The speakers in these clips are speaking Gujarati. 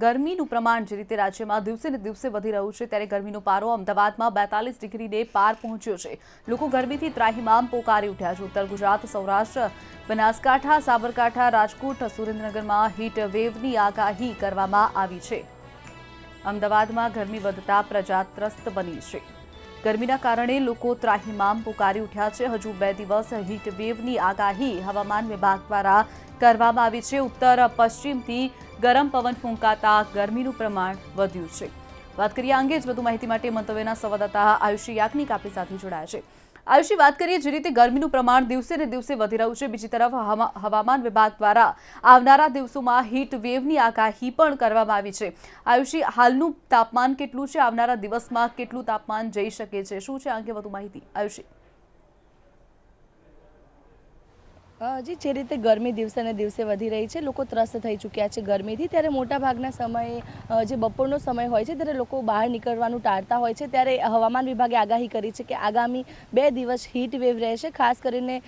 ગરમીનું પ્રમાણ જે રીતે રાજ્યમાં દિવસે ને દિવસે વધી રહ્યું છે, ત્યારે ગરમીનો પારો અમદાવાદમાં બેતાલીસ ડિગ્રીને પાર પહોંચ્યો છે. લોકો ગરમીથી ત્રાહિમામ પોકારી ઉઠ્યા છે. ઉત્તર ગુજરાત, સૌરાષ્ટ્ર, બનાસકાંઠા, સાબરકાંઠા, રાજકોટ, સુરેન્દ્રનગરમાં હીટ વેવની આગાહી કરવામાં આવી છે. અમદાવાદમાં ગરમી વધતા પ્રજા ત્રસ્ત બની છે. ગરમીના કારણે લોકો ત્રાહિમામ પોકારી ઉઠ્યા છે. હજુ બે દિવસ વેવની આગાહી હવામાન વિભાગ દ્વારા કરવામાં આવી છે. ઉત્તર પશ્ચિમથી ગરમ પવન ફૂંકાતા ગરમીનું પ્રમાણ વધ્યું છે. વાત કરીએ અંગે જ વધુ માહિતી માટે મંતવ્યના સંવાદદાતા આયુષી યાજ્ઞિક આપણી સાથે જોડાયા છે. આયુષી, વાત કરીએ જે રીતે ગરમીનું પ્રમાણ દિવસે ને દિવસે વધી રહ્યું છે. બીજી તરફ હવા- હવામાન વિભાગ દ્વારા આવનારા દિવસોમાં હીટ વેવની આગાહી પણ કરવામાં આવી છે. આયુષી, હાલનું તાપમાન કેટલું છે? આવનારા દિવસમાં કેટલું તાપમાન જઈ શકે છે? શું છે? આ અંગે વધુ માહિતી આયુષી. જી, જે રીતે ગરમી દિવસે ને દિવસે વધી રહી છે, લોકો ત્રસ્ત થઈ ચૂક્યા છે ગરમીથી. ત્યારે મોટાભાગના સમયે જે બપોરનો સમય હોય છે, ત્યારે લોકો બહાર નીકળવાનું ટાળતા હોય છે. ત્યારે હવામાન વિભાગે આગાહી કરી છે કે આગામી બે દિવસ હીટ વેવ રહેશે, ખાસ કરીને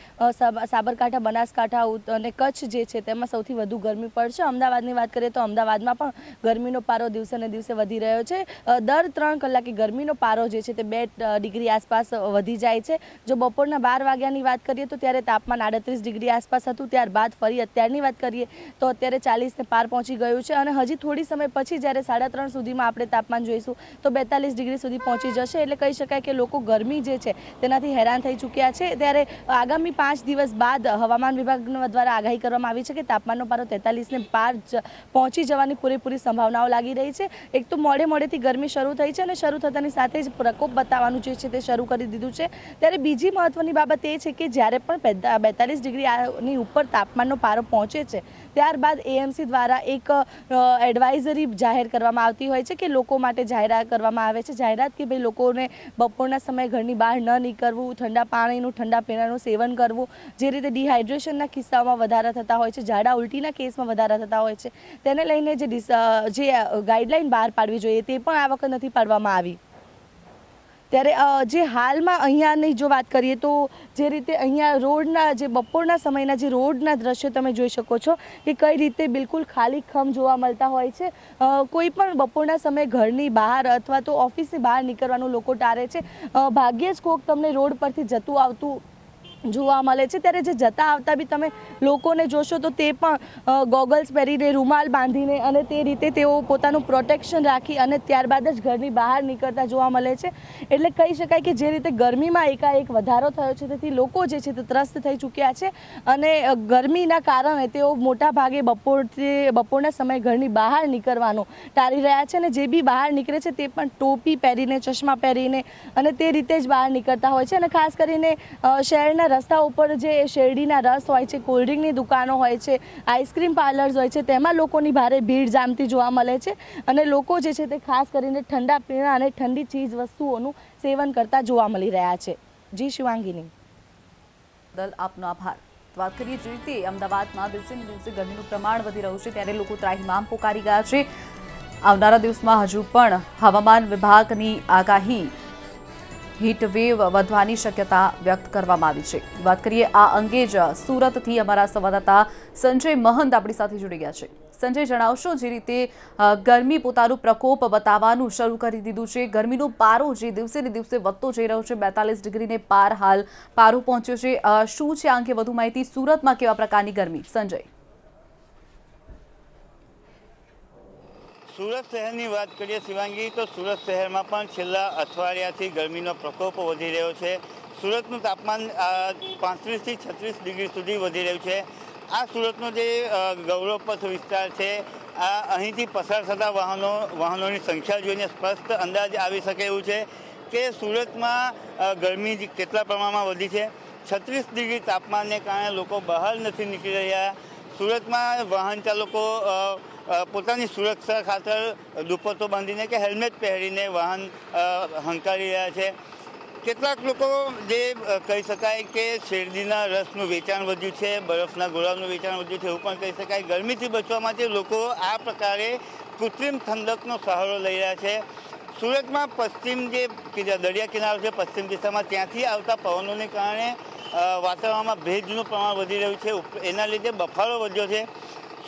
સાબરકાંઠા, બનાસકાંઠા અને કચ્છ જે છે, તેમાં સૌથી વધુ ગરમી પડશે. અમદાવાદની વાત કરીએ તો અમદાવાદમાં પણ ગરમીનો પારો દિવસે ને દિવસે વધી રહ્યો છે. દર ત્રણ કલાકે ગરમીનો પારો જે છે તે બે ડિગ્રી આસપાસ વધી જાય છે. જો બપોરના બાર વાગ્યાની વાત કરીએ તો ત્યારે તાપમાન આડત્રીસ ડિગ્રી આસપાસ હતું, ત્યારબાદ ફરી અત્યારની વાત કરીએ તો અત્યારે ચાલીસને પાર પહોંચી ગયું છે અને હજી થોડી સમય પછી જ્યારે સાડા ત્રણ સુધીમાં આપણે તાપમાન જોઈશું, તો બેતાલીસ ડિગ્રી સુધી પહોંચી જશે. એટલે કહી શકાય કે લોકો ગરમી જે છે, તેનાથી હેરાન થઈ ચૂક્યા છે. ત્યારે આગામી પાંચ દિવસ બાદ હવામાન વિભાગ દ્વારા આગાહી કરવામાં આવી છે કે તાપમાનનો પારો તેતાલીસને પાર પહોંચી જવાની પૂરેપૂરી સંભાવનાઓ લાગી રહી છે. એક તો મોડે મોડેથી ગરમી શરૂ થઈ છે અને શરૂ થતાની સાથે જ પ્રકોપ બતાવવાનું જે છે તે શરૂ કરી દીધું છે. ત્યારે બીજી મહત્વની બાબત એ છે કે જ્યારે પણ બેતાલીસ ડિગ્રી ની ઉપર તાપમાનનો પારો પહોંચે છે. ત્યારબાદ એએમસી દ્વારા એક એડવાઇઝરી જાહેર કરવામાં આવતી હોય છે કે લોકો માટે જાહેરાત કરવામાં આવે છે. જાહેરાત કે ભાઈ લોકોને બપોરના સમયે ઘરની બહાર ન નીકળવું, ઠંડા પાણીનું, ઠંડા પીણાનું સેવન કરવું, જે રીતે ડિહાઇડ્રેશનના કિસ્સાઓમાં વધારા થતા હોય છે, ઝાડા ઉલટીના કેસમાં વધારા થતા હોય છે. તેને લઈને જે જે ગાઈડલાઇન બહાર પાડવી જોઈએ તે પણ આ વખત નથી પાડવામાં આવી. ત્યારે જે હાલમાં અહીંયાની જો વાત કરીએ તો જે રીતે અહીંયા રોડના જે બપોરના સમયના જે રોડના દ્રશ્યો તમે જોઈ શકો છો કે કઈ રીતે બિલકુલ ખાલી ખમ જોવા મળતા હોય છે. કોઈ પણ બપોરના સમયે ઘરની બહાર અથવા તો ઓફિસની બહાર નીકળવાનું લોકો ટાળે છે. ભાગ્યે જ કોક તમને રોડ પરથી જતું આવતું જોવા મળે છે. ત્યારે જે જતા આવતા બી તમે લોકોને જોશો તો તે પણ ગોગલ્સ પહેરીને રૂમાલ બાંધીને અને તે રીતે તેઓ પોતાનું પ્રોટેક્શન રાખી અને ત્યારબાદ જ ઘરની બહાર નીકળતા જોવા મળે છે. એટલે કહી શકાય કે જે રીતે ગરમીમાં એકાએક વધારો થયો છે તેથી લોકો જે છે તે ત્રસ્ત થઈ ચૂક્યા છે અને ગરમીના કારણે તેઓ મોટા ભાગે બપોરથી બપોરના સમયે ઘરની બહાર નીકળવાનું ટાળી રહ્યા છે અને જે બી બહાર નીકળે છે તે પણ ટોપી પહેરીને ચશ્મા પહેરીને અને તે રીતે જ બહાર નીકળતા હોય છે અને ખાસ કરીને અ, શહેરના રસ્તા ઉપર જે શેરડીના રસ હોય છે કોલ્ડ્રિંકની દુકાનો હોય છે આઈસ્ક્રીમ પાર્લર્સ હોય છે, તેમાં લોકોની ભારે ભીડ જામતી જોવા મળે છે અને લોકો જે છે તે ખાસ કરીને ઠંડા પીણા અને ઠંડી ચીજ વસ્તુઓનું સેવન કરતા જોવા મળી રહ્યા છે. જી શિવાંગીની. બદલ આપનો આભાર. વાત કરીએ જે રીતે, અમદાવાદમાં દિવસે ને દિવસે ગરમીનું પ્રમાણ વધી રહ્યું છે, ત્યારે લોકો ત્રાહિમામ પોકારી ગયા છે. આવનારા દિવસમાં હજુ પણ હવામાન વિભાગની આગાહી હીટ વેવ વધવાની શક્યતા વ્યક્ત કરવામાં આવી છે. વાત કરીએ આ અંગે જ સુરતથી અમારા સંવાદદાતા સંજય મહંત આપણી સાથે જોડી ગયા છે. સંજય જણાવશો જે રીતે અ, ગરમી પોતાનું પ્રકોપ બતાવવાનું શરૂ કરી દીધું છે. ગરમીનો પારો જે દિવસે ને દિવસે વધતો જઈ રહ્યો છે બેતાલીસ ડિગ્રીને પાર હાલ પારો પહોંચ્યો છે. અ, શું છે આ અંગે વધુ માહિતી? સુરતમાં કેવા પ્રકારની ગરમી? સંજય. સુરત શહેરની વાત કરીએ શિવાંગી, તો સુરત શહેરમાં પણ છેલ્લા અઠવાડિયાથી ગરમીનો પ્રકોપ વધી રહ્યો છે. સુરતનું તાપમાન પાંત્રીસથી છત્રીસ ડિગ્રી સુધી વધી રહ્યું છે. આ સુરતનો જે ગૌરવપથ વિસ્તાર છે, આ અહીંથી પસાર થતા વાહનો, વાહનોની સંખ્યા જોઈને સ્પષ્ટ અંદાજ આવી શકે એવું છે કે સુરતમાં ગરમી કેટલા પ્રમાણમાં વધી છે. છત્રીસ ડિગ્રી તાપમાનને કારણે લોકો બહાર નથી નીકળી રહ્યા. સુરતમાં વાહન ચાલકો પોતાની સુરક્ષા ખાતર દુપટ્ટો બાંધીને કે હેલ્મેટ પહેરીને વાહન હંકારી રહ્યા છે. કેટલાક લોકો જે કહી શકાય કે શેરડીના રસનું વેચાણ વધ્યું છે, બરફના ગોળાનું વેચાણ વધ્યું છે, એવું પણ કહી શકાય. ગરમીથી બચવા માટે લોકો આ પ્રકારે કૃત્રિમ ઠંડકનો સહારો લઈ રહ્યા છે. સુરતમાં પશ્ચિમ જે દરિયા કિનારો છે, પશ્ચિમ દિશામાં ત્યાંથી આવતા પવનોને કારણે વાતાવરણમાં ભેજનું પ્રમાણ વધી રહ્યું છે. એના લીધે બફારો વધ્યો છે.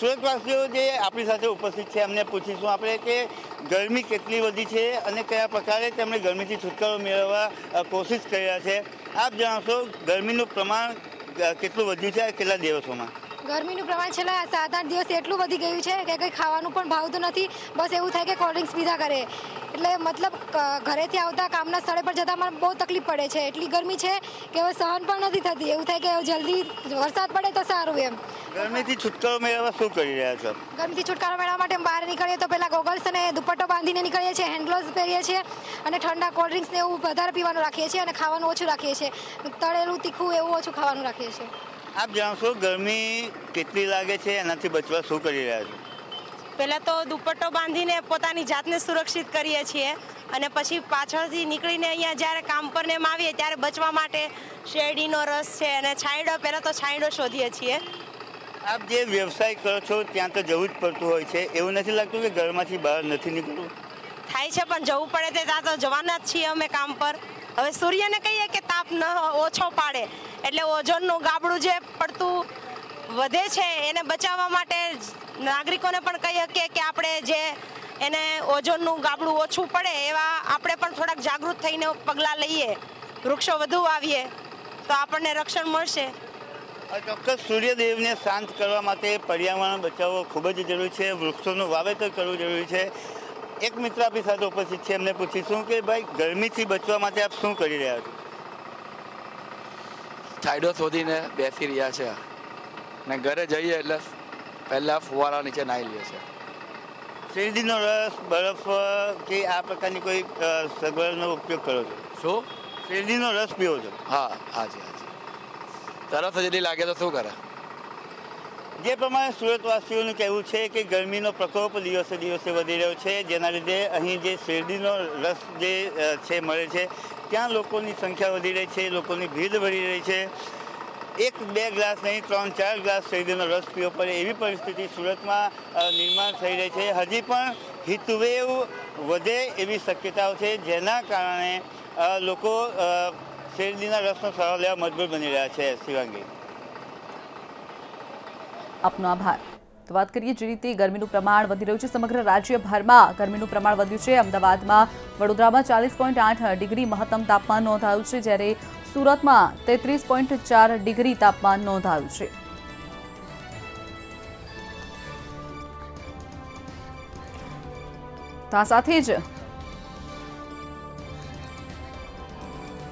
સુરતવાસીઓ જે આપણી સાથે ઉપસ્થિત છે, એમને પૂછીશું આપણે કે ગરમી કેટલી વધી છે અને કયા પ્રકારે તેમણે ગરમીથી છુટકારો મેળવવા કોશિશ કરી રહ્યા છે. આપ જણાવશો ગરમીનું પ્રમાણ કેટલું વધ્યું છે કેટલા દિવસોમાં? ગરમીનું પ્રમાણ છેલ્લા સાત આઠ દિવસ એટલું વધી ગયું છે કે કંઈ ખાવાનું પણ ભાવતું નથી. બસ એવું થાય કે કોલ્ડ ડ્રિંક્સ પીધા કરે. એટલે મતલબ ઘરેથી આવતા કામના સ્થળે પર જતાં મને બહુ તકલીફ પડે છે. એટલી ગરમી છે કે હવે સહન પણ નથી થતી. એવું થાય કે જલ્દી વરસાદ પડે તો સારું એમ. ગરમીથી છુટકારો મેળવવા શું કરી રહ્યા છો? ગરમીથી છુટકારો મેળવવા માટે બહાર નીકળીએ તો પહેલાં ગોગલ્સ અને દુપટ્ટો બાંધીને નીકળીએ છીએ હેન્ડ ગ્લોવ્સ પહેરીએ છીએ અને ઠંડા કોલ્ડ ડ્રિંક્સ ને એવું વધારે પીવાનું રાખીએ છીએ અને ખાવાનું ઓછું રાખીએ છીએ. તળેલું તીખું એવું ઓછું ખાવાનું રાખીએ છીએ. આપ જણાવશો ગરમી કેટલી લાગે છે એનાથી બચવા શું કરી રહ્યા છો? પહેલાં તો દુપટ્ટો બાંધીને પોતાની જાતને સુરક્ષિત કરીએ છીએ અને પછી પાછળથી નીકળીને અહીંયા જ્યારે કામ પર ને એમ આવીએ ત્યારે બચવા માટે શેરડીનો રસ છે અને છાંયડો પહેલાં તો છાંયડો શોધીએ છીએ. આપ જે વ્યવસાય કરો છો ત્યાં તો જવું જ પડતું હોય છે. એવું નથી લાગતું કે ઘરમાંથી બહાર નથી નીકળવું? થાય છે પણ જવું પડે તે ત્યાં તો જવાના જ છીએ અમે કામ પર. હવે સૂર્યને કહીએ કે તાપ ન ઓછો પાડે. એટલે ઓઝોનનું ગાબડું જે પડતું વધે છે, એને બચાવવા માટે નાગરિકોને પણ કહી શકીએ કે આપણે જે એને ઓઝોનનું ગાબડું ઓછું પડે એવા આપણે પણ થોડાક જાગૃત થઈને પગલાં લઈએ, વૃક્ષો વધુ વાવીએ, તો આપણને રક્ષણ મળશે. ચોક્કસ સૂર્યદેવને શાંત કરવા માટે પર્યાવરણ બચાવવો ખૂબ જ જરૂરી છે. વૃક્ષોનું વાવેતર કરવું જરૂરી છે. એક મિત્ર આપણી સાથે ઉપસ્થિત છે એમને પૂછીશું કે ભાઈ ગરમીથી બચવા માટે આપ શું કરી રહ્યા છો? છાંયડો શોધીને બેસી રહ્યા છે. ને ઘરે જઈએ એટલે પહેલાં ફુવારા નીચે નાહી લઈએ છે. શેરડીનો રસ બરફ કે આ પ્રકારની કોઈ સગવડનો ઉપયોગ કરો છો? શું? શેરડીનો રસ પીવો છો? હા હાજી હાજી તરસ જેટલી લાગે તો શું કરે? જે પ્રમાણે સુરતવાસીઓનું કહેવું છે કે ગરમીનો પ્રકોપ દિવસે દિવસે વધી રહ્યો છે, જેના લીધે અહીં જે શેરડીનો રસ જે છે, મળે છે, ત્યાં લોકોની સંખ્યા વધી રહી છે, લોકોની ભીડ વધી રહી છે. એક, બે ગ્લાસ નહીં, ત્રણ, ચાર ગ્લાસ શેરડીનો રસ પીવો પડે એવી પરિસ્થિતિ સુરતમાં નિર્માણ થઈ રહી છે. હજી પણ હિતવેવ વધે એવી શક્યતાઓ છે, જેના કારણે લોકો શેરડીના રસનો સહારો લેવા મજબૂર બની રહ્યા છે. શિવાંગી. આપનો આભાર. તો વાત કરીએ જે રીતે ગરમીનું પ્રમાણ વધી રહ્યું છે સમગ્ર રાજ્યભરમાં. ગરમીનું પ્રમાણ વધ્યું છે. અમદાવાદમાં વડોદરામાં ચાલીસ પોઈન્ટ આઠ ડિગ્રી મહત્તમ તાપમાન નોંધાયું છે, જ્યારે સુરતમાં તેત્રીસ પોઈન્ટ ચાર ડિગ્રી તાપમાન નોંધાયું છે. તો સાથે જ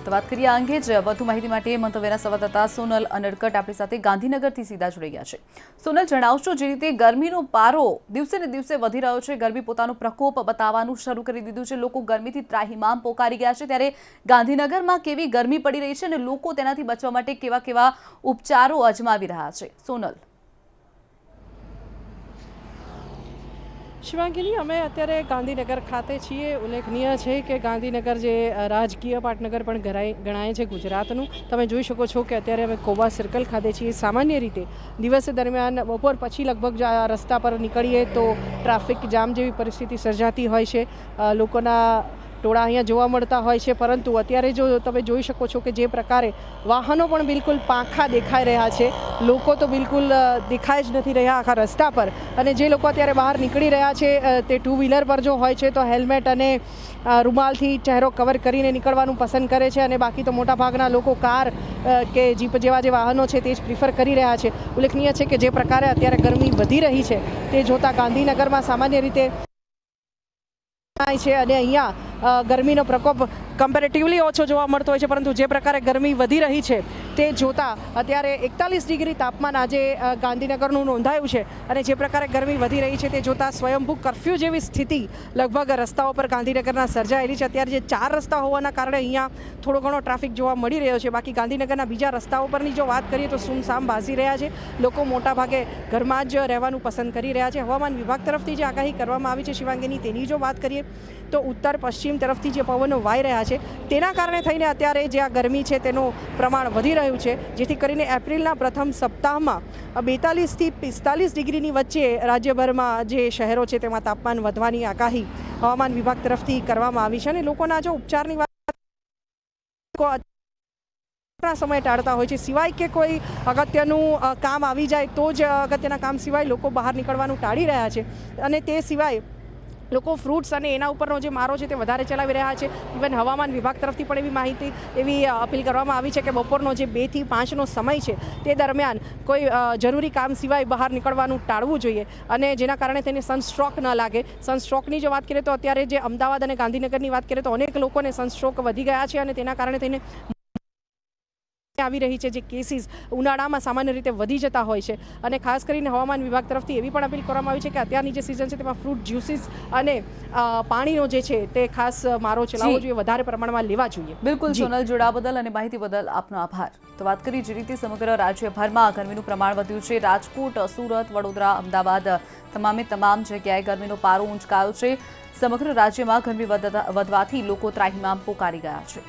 તો વાત કરીએ આ અંગે જ વધુ માહિતી માટે મંતવ્યના સંવાદદાતા સોનલ અનડકટ આપણી સાથે ગાંધીનગરથી સીધા જોડાઈ ગયા છે. સોનલ, જણાવશો જે રીતે ગરમીનો પારો દિવસે ને દિવસે વધી રહ્યો છે. ગરમી પોતાનો પ્રકોપ બતાવવાનું શરૂ કરી દીધું છે. લોકો ગરમીથી ત્રાહિમામ પોકારી ગયા છે. ત્યારે ગાંધીનગરમાં કેવી ગરમી પડી રહી છે અને લોકો તેનાથી બચવા માટે કેવા કેવા ઉપચારો અજમાવી રહ્યા છે? સોનલ. શિવાંગીની અમે અત્યારે ગાંધીનગર ખાતે છીએ. ઉલ્લેખનીય છે કે ગાંધીનગર જે રાજકીય પાટનગર પણ ગણાય છે ગુજરાતનું. તમે જોઈ શકો છો કે અત્યારે અમે કોબા સર્કલ ખાતે છીએ. સામાન્ય રીતે દિવસ દરમિયાન બપોર પછી લગભગ રસ્તા પર નીકળીએ તો ટ્રાફિક જામ જેવી પરિસ્થિતિ સર્જાતી હોય છે. લોકોના ટોળા અહીંયા જોવા મળતા હોય છે, પરંતુ અત્યારે જો તમે જોઈ શકો છો કે જે પ્રકારે વાહનો પણ બિલકુલ પાંખા દેખાઈ રહ્યા છે. લોકો તો બિલકુલ દેખાય જ નથી રહ્યા આખા રસ્તા પર. અને જે લોકો અત્યારે બહાર નીકળી રહ્યા છે તે ટુ વ્હીલર પર જો હોય છે, તો હેલ્મેટ અને રૂમાલથી ચહેરો કવર કરીને નીકળવાનું પસંદ કરે છે. અને બાકી તો મોટાભાગના લોકો કાર કે જીપ જેવા જે વાહનો છે, તે જ પ્રિફર કરી રહ્યા છે. ઉલ્લેખનીય છે કે જે પ્રકારે અત્યારે ગરમી વધી રહી છે, તે જોતાં ગાંધીનગરમાં સામાન્ય રીતે છે. અને અહીંયા ગરમીનો પ્રકોપ કમ્પેરેટિવલી ઓછો જોવા મળતો હોય છે, પરંતુ જે પ્રકારે ગરમી વધી રહી છે, તે જોતા અત્યારે એકતાલીસ ડિગ્રી તાપમાન આજે ગાંધીનગરનું નોંધાયું છે અને જે પ્રકારે ગરમી વધી રહી છે, તે જોતા સ્વયંભૂ કરફ્યુ જેવી સ્થિતિ લગભગ રસ્તાઓ પર ગાંધીનગરના સર્જાયેલી છે. અત્યારે જે ચાર રસ્તા હોવાના કારણે અહીંયા થોડો ઘણો ટ્રાફિક જોવા મળી રહ્યો છે. બાકી ગાંધીનગરના બીજા રસ્તાઓ પરની જો વાત કરીએ, તો સુમસામ ભાસી રહ્યા છે. લોકો મોટાભાગે ઘરમાં જ રહેવાનું પસંદ કરી રહ્યા છે. હવામાન વિભાગ તરફથી જે આગાહી કરવામાં આવી છે, શિવાંગીની તેની જો વાત કરીએ, તો ઉત્તર પશ્ચિમ તરફથી જે પવનો વાઈ રહ્યા છે તેના કારણે થઈને અત્યારે જે આ ગરમી છે તેનું પ્રમાણ વધી રહ્યું છે, જેથી કરીને એપ્રિલના પ્રથમ સપ્તાહમાં બેતાલીસથી પિસ્તાલીસ ડિગ્રીની વચ્ચે રાજ્યભરમાં જે શહેરો છે તેમાં તાપમાન વધવાની આગાહી હવામાન વિભાગ તરફથી કરવામાં આવી છે અને લોકોના જો ઉપચારની વાત સમય ટાળતા હોય છે. સિવાય કે કોઈ અગત્યનું કામ આવી જાય તો જ અગત્યના કામ સિવાય લોકો બહાર નીકળવાનું ટાળી રહ્યા છે. અને તે સિવાય લોકો ફ્રૂટ્સ અને એના ઉપરનો જે મારો છે તે વધારે ચલાવી રહ્યા છે. ઇવન હવામાન વિભાગ તરફથી પણ એવી માહિતી, એવી અપીલ કરવામાં આવી છે કે બપોરનો જે બેથી પાંચનો સમય છે તે દરમિયાન કોઈ જરૂરી કામ સિવાય બહાર નીકળવાનું ટાળવું જોઈએ અને જેના કારણે તેને સનસ્ટ્રોક ન લાગે. સનસ્ટ્રોકની જો વાત કરીએ તો અત્યારે જે અમદાવાદ અને ગાંધીનગરની વાત કરીએ તો અનેક લોકોને સનસ્ટ્રોક વધી ગયા છે અને તેના કારણે તેને આવી રહી છે જે કેસીસ ઉનાળામાં સામાન્ય રીતે વધી જતા હોય છે. અને ખાસ કરીને હવામાન વિભાગ તરફથી એવી પણ અપીલ કરવામાં આવી છે કે અત્યારની જે સિઝન છે તેમાં ફ્રૂટ જ્યુસીસ અને પાણીનો જે છે તે ખાસ મારો ચલાવવો જોઈએ વધારે પ્રમાણમાં લેવા જોઈએ. બિલકુલ. સોનલ જોડા બદલ અને માહિતી બદલ આપનો આભાર. તો વાત કરી જે રીતે સમગ્ર રાજ્યભરમાં ગરમીનું પ્રમાણ વધ્યું છે. રાજકોટ સુરત વડોદરા અમદાવાદ તમામે તમામ જગ્યાએ ગરમીનો પારો ઊંચકાયો છે. સમગ્ર રાજ્યમાં ગરમી વધવાથી લોકો ત્રાહિમામ પોકારી ગયા છે.